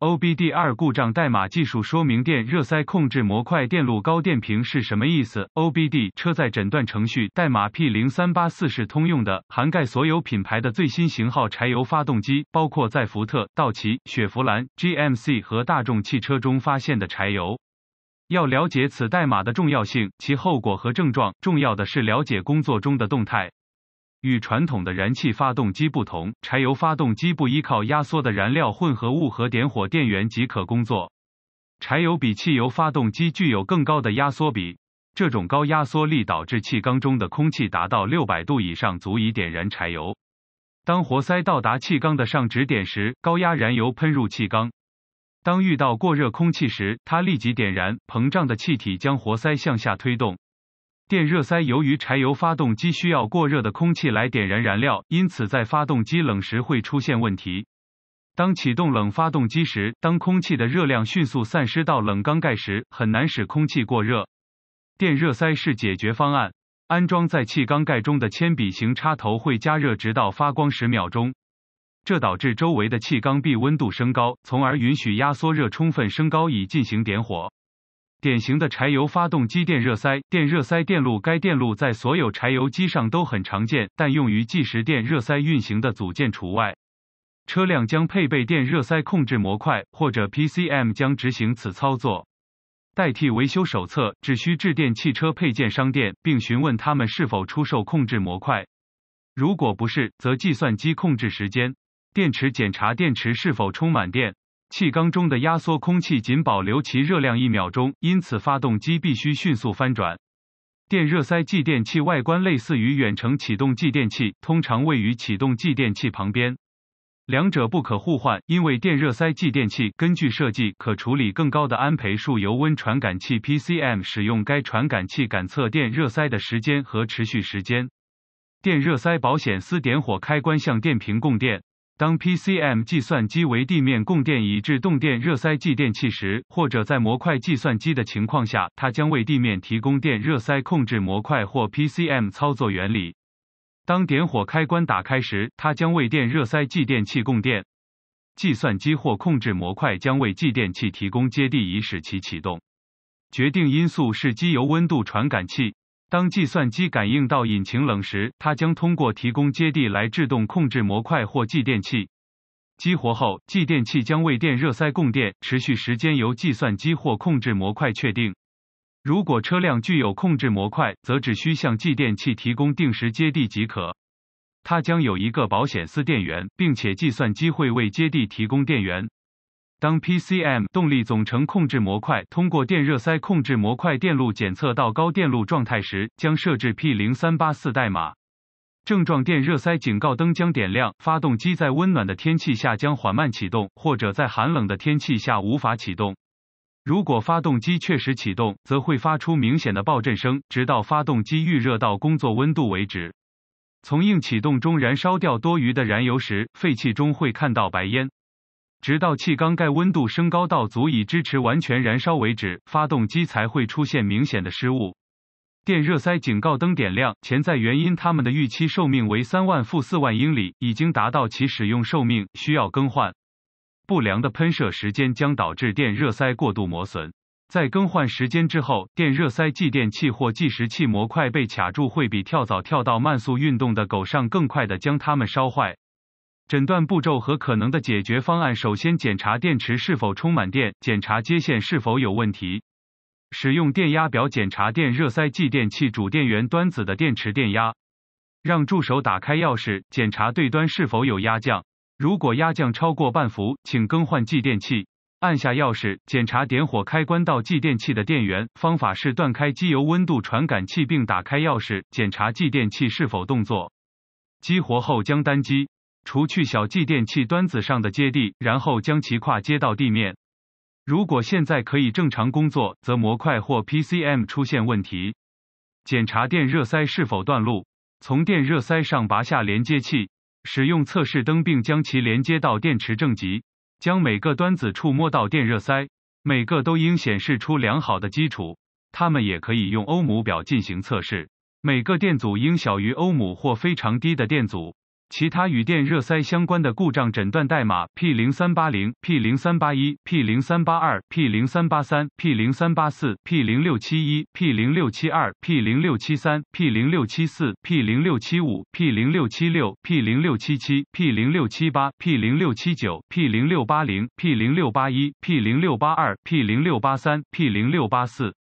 OBD2 故障代码技术说明电热塞控制模块电路高电平是什么意思？OBD 车载诊断程序代码 P 零三八四是通用的，涵盖所有品牌的最新型号柴油发动机，包括在福特、道奇、雪佛兰、GMC 和大众汽车中发现的柴油。要了解此代码的重要性、其后果和症状，重要的是了解工作中的动态。与传统的燃气发动机不同，柴油发动机不依靠压缩的燃料混合物和点火电源即可工作。柴油比汽油发动机具有更高的压缩比，这种高压缩力导致气缸中的空气达到六百度以上，足以点燃柴油。当活塞到达气缸的上止点时，高压燃油喷入气缸。当遇到过热空气时，它立即点燃，膨胀的气体将活塞向下推动。电热塞由于柴油发动机需要过热的空气来点燃燃料，因此在发动机冷时会出现问题。当启动冷发动机时，当空气的热量迅速散失到冷缸盖时，很难使空气过热。电热塞是解决方案。安装在气缸盖中的铅笔形插头会加热直到发光十秒钟，这导致周围的气缸壁温度升高，从而允许压缩热充分升高以进行点火。典型的柴油发动机电热塞，电热塞电路，该电路在所有柴油机上都很常见，但用于计时电热塞运行的组件除外。车辆将配备电热塞控制模块，或者 PCM 将执行此操作。代替维修手册，只需致电汽车配件商店，并询问他们是否出售控制模块。如果不是，则计算机控制时间。电池检查电池是否充满电。气缸中的压缩空气仅保留其热量一秒钟，因此发动机必须迅速翻转。电热塞继电器外观类似于远程启动继电器，通常位于启动继电器旁边。两者不可互换，因为电热塞继电器根据设计可处理更高的安培数油温传感器 PCM，使用该传感器感测电热塞的时间和持续时间。电热塞保险丝点火开关向电瓶供电。当 PCM 计算机为地面供电以致动电热塞继电器时，或者在模块计算机的情况下，它将为地面提供电热塞控制模块或 PCM 操作原理。当点火开关打开时，它将为电热塞继电器供电。计算机或控制模块将为继电器提供接地以使其启动。决定因素是机油温度传感器。当计算机感应到引擎冷时，它将通过提供接地来制动控制模块或继电器。激活后，继电器将为电热塞供电，持续时间由计算机或控制模块确定。如果车辆具有控制模块，则只需向继电器提供定时接地即可。它将有一个保险丝电源，并且计算机会为接地提供电源。当 PCM 动力总成控制模块通过电热塞控制模块电路检测到高电路状态时，将设置 P 零三八四代码。症状电热塞警告灯将点亮，发动机在温暖的天气下将缓慢启动，或者在寒冷的天气下无法启动。如果发动机确实启动，则会发出明显的爆震声，直到发动机预热到工作温度为止。从硬启动中燃烧掉多余的燃油时，废气中会看到白烟。直到气缸盖温度升高到足以支持完全燃烧为止，发动机才会出现明显的失误。电热塞警告灯点亮，潜在原因它们的预期寿命为三万负四万英里，已经达到其使用寿命，需要更换。不良的喷射时间将导致电热塞过度磨损。在更换时间之后，电热塞继电器或计时器模块被卡住，会比跳蚤跳到慢速运动的狗上更快的将它们烧坏。诊断步骤和可能的解决方案：首先，检查电池是否充满电，检查接线是否有问题。使用电压表检查电热塞继电器主电源端子的电池电压。让助手打开钥匙，检查对端是否有压降。如果压降超过半伏，请更换继电器。按下钥匙，检查点火开关到继电器的电源。方法是断开机油温度传感器并打开钥匙，检查继电器是否动作。激活后将单机。除去小继电器端子上的接地，然后将其跨接到地面。如果现在可以正常工作，则模块或 PCM 出现问题。检查电热塞是否断路。从电热塞上拔下连接器，使用测试灯并将其连接到电池正极。将每个端子触摸到电热塞，每个都应显示出良好的基础。它们也可以用欧姆表进行测试。每个电阻应小于欧姆或非常低的电阻。其他与电热塞相关的故障诊断代码：P 零三八零、P 零三八一、P 零三八二、P 零三八三、P 零三八四、P 零六七一、P 零六七二、P 零六七三、P 零六七四、P 零六七五、P 零六七六、P 零六七七、P 零六七八、P 零六七九、P 零六八零、P 零六八一、P 零六八二、P 零六八三、P 零六八四。